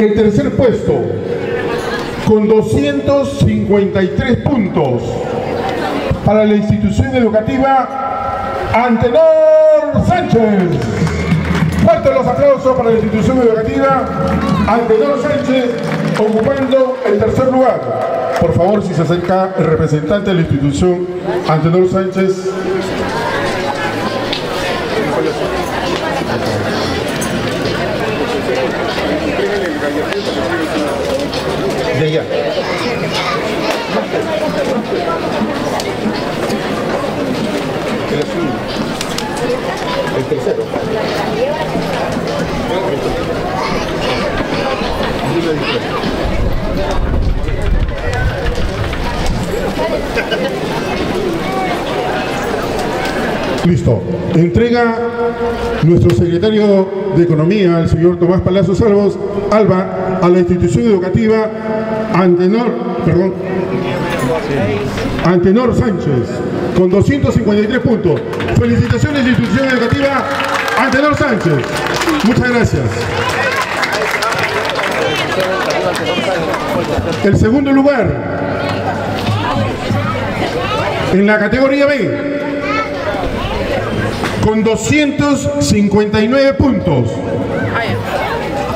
el tercer puesto con 253 puntos para la institución educativa Antenor Sánchez. Fuertes los aplausos para la institución educativa Antenor Sánchez ocupando el tercer lugar. Por favor, si se acerca el representante de la institución Antenor Sánchez. De allá. El tercero. Listo. Entrega nuestro secretario de Economía, el señor Tomás Palacio Salvos, Alba, a la institución educativa Antenor, perdón, Antenor Sánchez, con 253 puntos. Felicitaciones, institución educativa Antenor Sánchez. Muchas gracias. El segundo lugar, en la categoría B, con 259 puntos.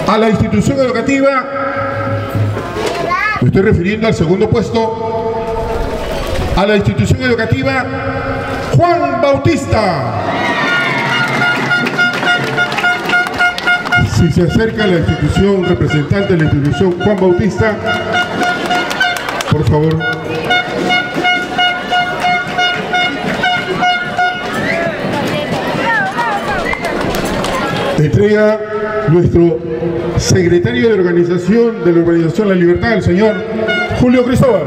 A la institución educativa, me estoy refiriendo al segundo puesto, a la institución educativa Juan Bautista. Si se acerca la institución, representante de la institución Juan Bautista, por favor. Entrega nuestro secretario de organización de la Organización La Libertad, el señor Julio Cristóbal.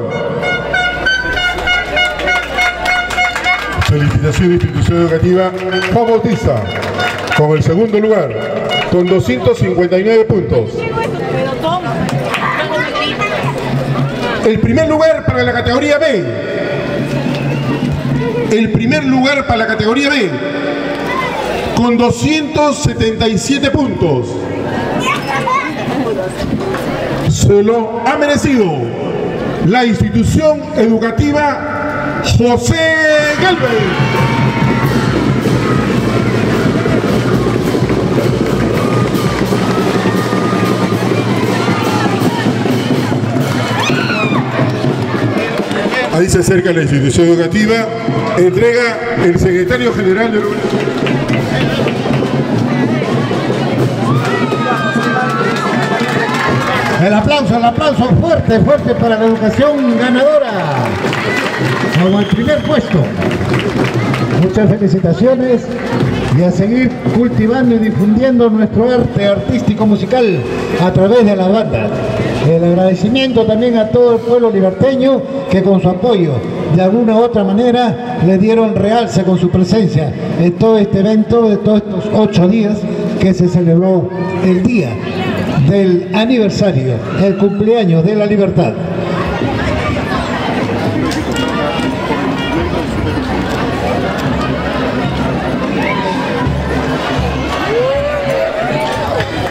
Felicitación institución educativa Juan Bautista, con el segundo lugar, con 259 puntos. El primer lugar para la categoría B. El primer lugar para la categoría B con 277 puntos. Se lo ha merecido la institución educativa José Galvez. Ahí se acerca la institución educativa, entrega el secretario general de El aplauso, el aplauso fuerte, fuerte para la educación ganadora. Como el primer puesto. Muchas felicitaciones y a seguir cultivando y difundiendo nuestro arte artístico musical a través de las bandas. El agradecimiento también a todo el pueblo liberteño que con su apoyo de alguna u otra manera le dieron realce con su presencia en todo este evento de todos estos ocho días que se celebró el día del aniversario, el cumpleaños de la libertad.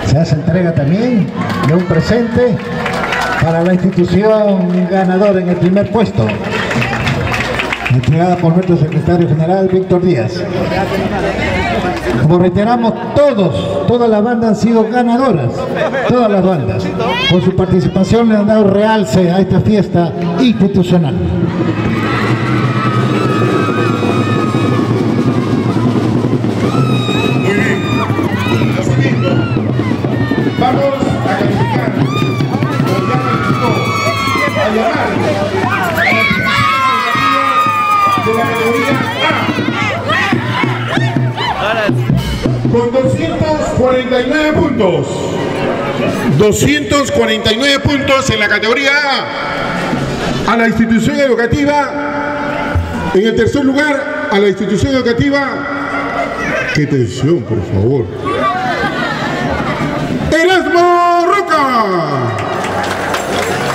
Se hace entrega también de un presente para la institución ganadora en el primer puesto entregada por nuestro secretario general Víctor Díaz. Como reiteramos, todos, todas las bandas han sido ganadoras, todas las bandas. Por su participación le han dado realce a esta fiesta institucional. 249 puntos en la categoría A. A la institución educativa. En el tercer lugar, a la institución educativa ¡Qué tensión, por favor! Erasmo Roca.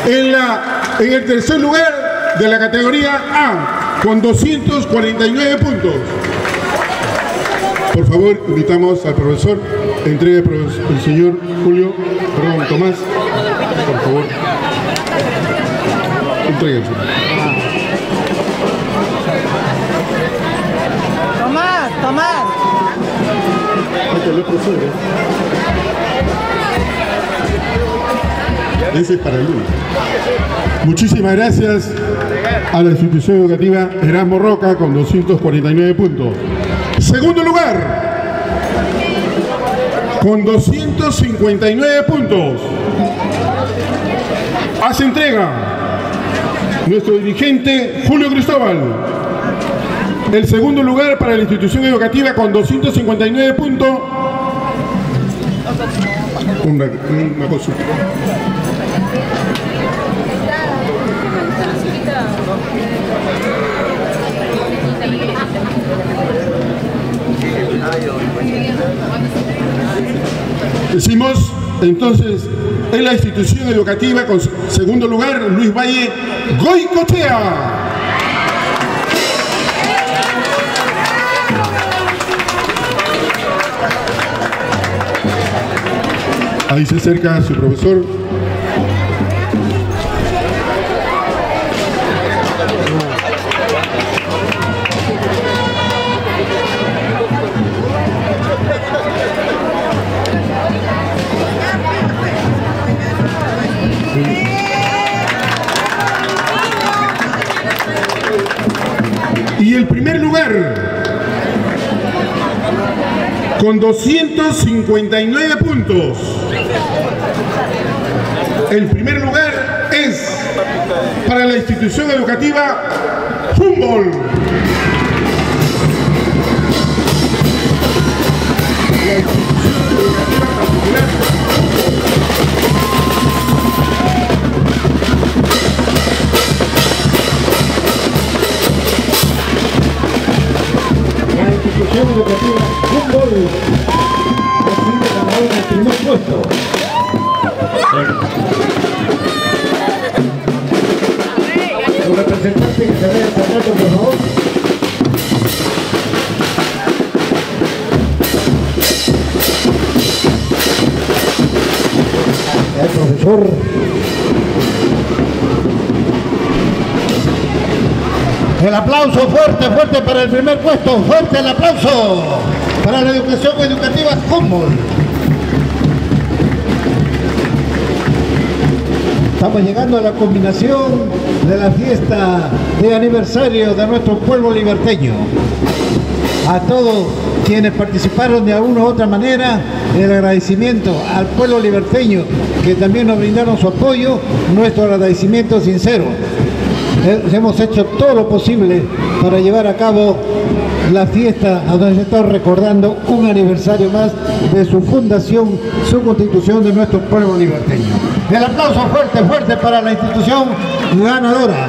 En, la, en el tercer lugar de la categoría A, con 249 puntos. Por favor, invitamos al profesor entregue el señor Julio, perdón, Tomás, por favor. Entréguense. Tomás, Tomás. Ese es para el lunes. Muchísimas gracias a la institución educativa Erasmo Roca con 249 puntos. Segundo lugar, con 259 puntos. Hace entrega nuestro dirigente Julio Cristóbal. El segundo lugar para la institución educativa con 259 puntos. Una, una. Decimos entonces en la institución educativa con segundo lugar Luis Valle Goicochea. Ahí se acerca su profesor. Con 259 puntos. El primer lugar es para la institución educativa Humboldt. En el primer puesto. Representante que se vea sacando, por favor. El El aplauso fuerte, fuerte para el primer puesto, fuerte el aplauso para la educación educativa Humboldt. Estamos llegando a la combinación de la fiesta de aniversario de nuestro pueblo liberteño. A todos quienes participaron de alguna u otra manera, el agradecimiento al pueblo liberteño que también nos brindaron su apoyo, nuestro agradecimiento sincero. Eh, Hemos hecho todo lo posible para llevar a cabo la fiesta a donde se está recordando un aniversario más de su fundación, su constitución de nuestro pueblo liberteño. El aplauso fuerte, fuerte para la institución ganadora.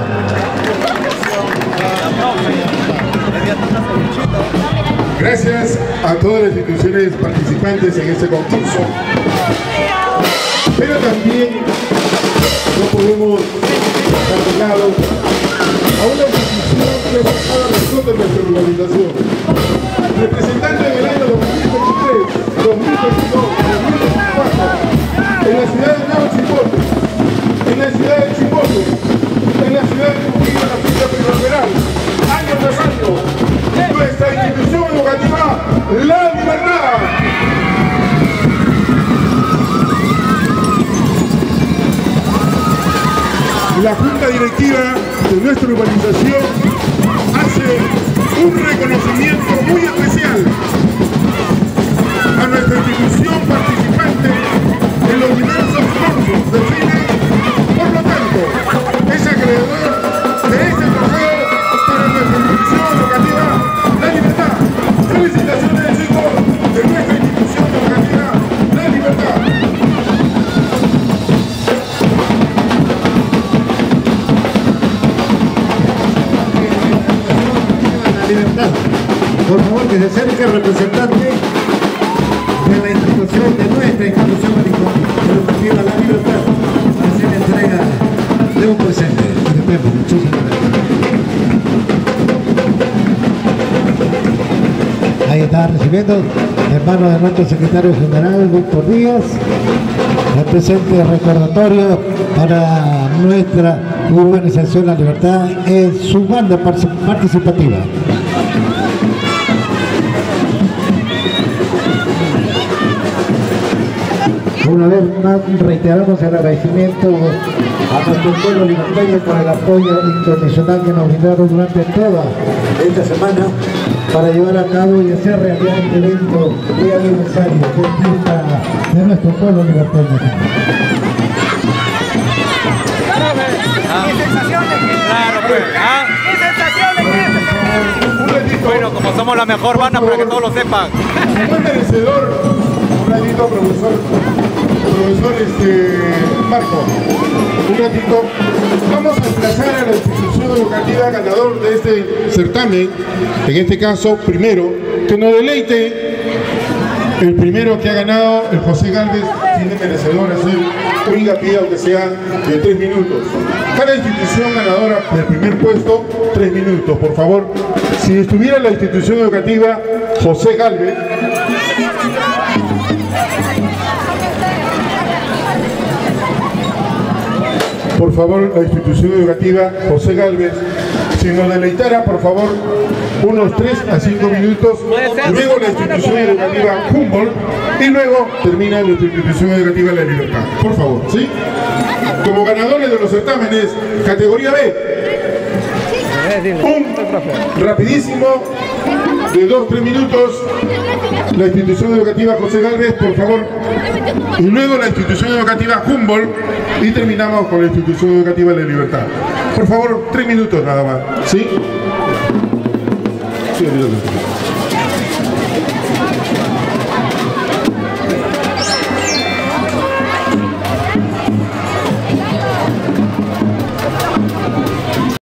Gracias a todas las instituciones participantes en este concurso. Pero también no de lado a una institución que ha la razón de nuestra organización. Representante en el año 2023, Directiva de nuestra urbanización hace un reconocimiento muy especial a nuestra institución participante en los diversos cursos de cine. Por lo tanto, es acreedor de este trofeo para nuestra institución educativa La Libertad. Felicitaciones que se acerque el representante de la institución, de nuestra institución educativa La Libertad, a hacer entrega de un presente. Ahí está recibiendo en manos de nuestro secretario general, Víctor Díaz. El presente recordatorio para nuestra urbanización La Libertad en su banda participativa. Una vez más reiteramos el agradecimiento a nuestro pueblo libertario por el apoyo internacional que nos brindaron durante toda esta semana para llevar a cabo y hacer realidad este evento de aniversario de, de nuestro pueblo libertario. ¿Qué sensación de que? Claro, pues. ¿ah? Bueno, como somos la mejor banda, para que todos lo sepan. Fue merecedor, un ratito, profesor, profesor este, Marco, un ratito. Vamos a emplazar a la institución educativa ganador de este certamen, en este caso, primero, que nos deleite el primero que ha ganado, el José Galvez, tiene merecedor hacer un hincapié, aunque sea de tres minutos. Cada institución ganadora del primer puesto, tres minutos, por favor. Si estuviera la institución educativa José Galvez, por favor, la institución educativa José Galvez, si nos deleitara, por favor, unos 3 a 5 minutos, luego la institución educativa Humboldt y luego termina la institución educativa La Libertad. Por favor, ¿sí? Como ganadores de los certámenes, categoría B, un rapidísimo de 2-3 minutos, la institución educativa José Galvez, por favor, y luego la institución educativa Humboldt y terminamos con la institución educativa La Libertad. Por favor, 3 minutos nada más, ¿sí? Sí.